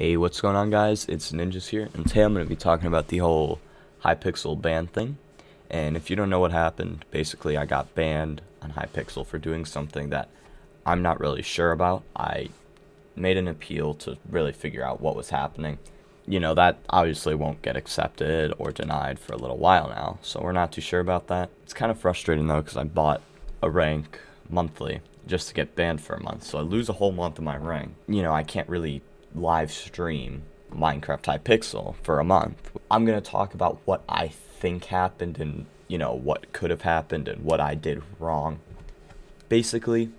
Hey, what's going on guys? It's Ninjas here, and today I'm going to be talking about the whole Hypixel ban thing. And if you don't know what happened, basically I got banned on Hypixel for doing something that I'm not really sure about. I made an appeal to really figure out what was happening. You know, that obviously won't get accepted or denied for a little while now, so we're not too sure about that. It's kind of frustrating though, because I bought a rank monthly just to get banned for a month, so I lose a whole month of my rank. You know, I can't really live stream Minecraft Hypixel for a month. I'm going to talk about what I think happened and, you know, what could have happened and what I did wrong. Basically,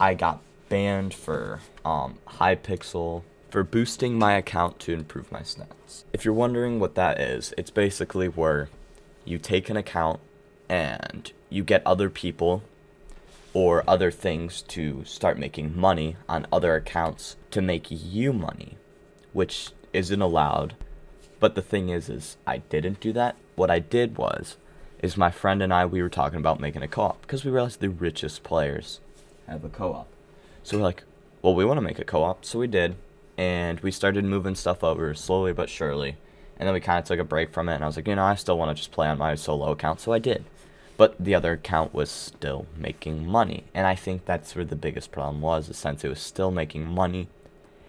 I got banned for um, Hypixel for boosting my account to improve my stats. If you're wondering what that is, it's basically where you take an account and you get other people or other things to start making money on other accounts to make you money, which isn't allowed. But the thing is, is I didn't do that. What I did was, is my friend and I, we were talking about making a co-op because we realized the richest players have a co-op. So we're like, well, we want to make a co-op, so we did, and we started moving stuff over slowly but surely. And then we kind of took a break from it, and I was like, you know, I still want to just play on my solo account, so I did. But the other account was still making money, and I think that's where the biggest problem was, is since it was still making money,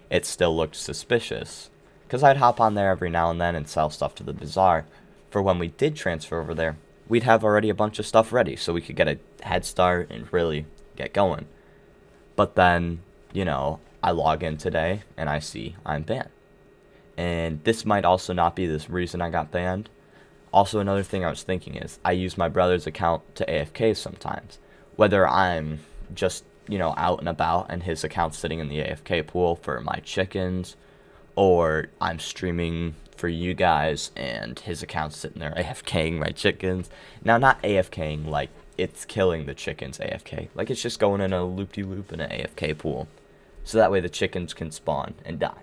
it still looked suspicious. Because I'd hop on there every now and then and sell stuff to the bazaar. For when we did transfer over there, we'd have already a bunch of stuff ready, so we could get a head start and really get going. But then, you know, I log in today and I see I'm banned. And this might also not be the reason I got banned. Also, another thing I was thinking is I use my brother's account to AFK sometimes. Whether I'm just, you know, out and about and his account's sitting in the AFK pool for my chickens, or I'm streaming for you guys and his account's sitting there AFKing my chickens. Now, not AFKing like it's killing the chickens AFK. Like it's just going in a loop-de-loop -loop in an AFK pool. So that way the chickens can spawn and die.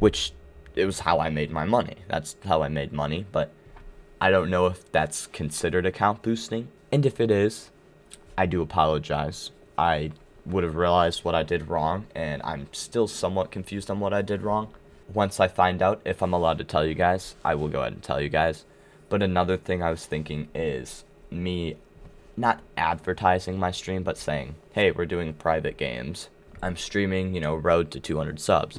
Which it was how I made my money. That's how I made money, but I don't know if that's considered account boosting. And if it is, I do apologize. I would have realized what I did wrong, and I'm still somewhat confused on what I did wrong. Once I find out if I'm allowed to tell you guys, I will go ahead and tell you guys. But another thing I was thinking is me not advertising my stream, but saying, hey, we're doing private games. I'm streaming, you know, road to 200 subs.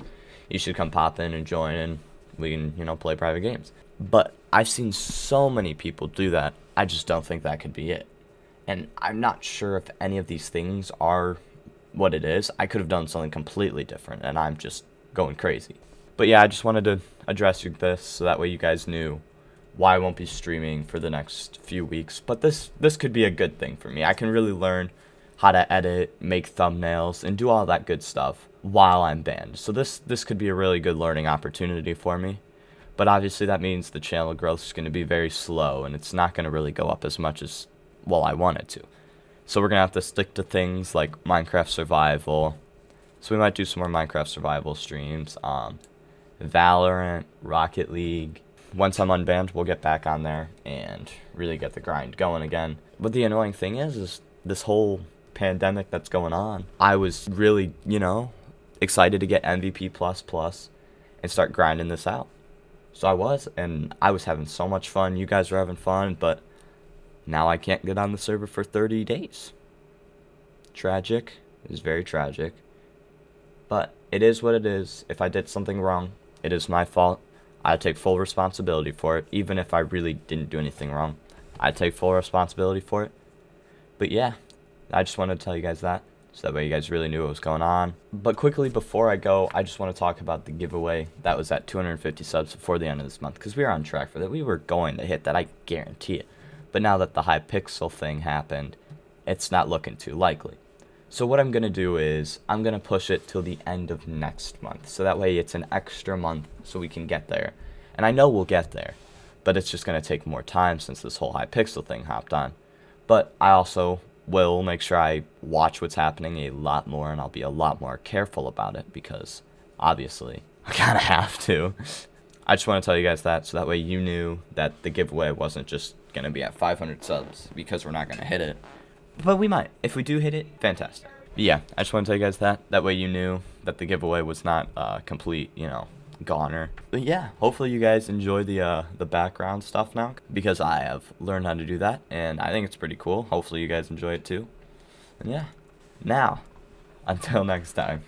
You should come pop in and join, and we can, you know, play private games. But I've seen so many people do that, I just don't think that could be it. And I'm not sure if any of these things are what it is. I could have done something completely different, and I'm just going crazy. But yeah, I just wanted to address this so that way you guys knew why I won't be streaming for the next few weeks. But this this could be a good thing for me. I can really learn how to edit, make thumbnails, and do all that good stuff while I'm banned. So this this could be a really good learning opportunity for me. But obviously that means the channel growth is going to be very slow and it's not going to really go up as much as well I want it to. So we're going to have to stick to things like Minecraft survival. So we might do some more Minecraft survival streams. Um, Valorant, Rocket League, once I'm unbanned, we'll get back on there and really get the grind going again. But the annoying thing is, is this whole pandemic that's going on. I was really, you know, excited to get MVP plus plus and start grinding this out. So I was, and I was having so much fun. You guys were having fun, but now I can't get on the server for 30 days. Tragic. It is very tragic. But it is what it is. If I did something wrong, it is my fault. I take full responsibility for it, even if I really didn't do anything wrong. I take full responsibility for it. But yeah, I just wanted to tell you guys that, so that way you guys really knew what was going on. But quickly, before I go, I just want to talk about the giveaway that was at 250 subs before the end of this month, because we were on track for that. We were going to hit that, I guarantee it. But now that the Hypixel thing happened, it's not looking too likely. So what I'm going to do is I'm going to push it till the end of next month. So that way it's an extra month so we can get there. And I know we'll get there, but it's just going to take more time since this whole Hypixel thing hopped on. But I also will make sure I watch what's happening a lot more and I'll be a lot more careful about it because obviously I kind of have to. I just want to tell you guys that so that way you knew that the giveaway wasn't just going to be at 500 subs because we're not going to hit it. But we might. If we do hit it, fantastic. But yeah, I just want to tell you guys that. That way you knew that the giveaway was not uh, complete, you know, goner. But yeah, hopefully you guys enjoy the uh, the background stuff now because I have learned how to do that and I think it's pretty cool. Hopefully you guys enjoy it too. And yeah, now, until next time.